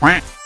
Quack.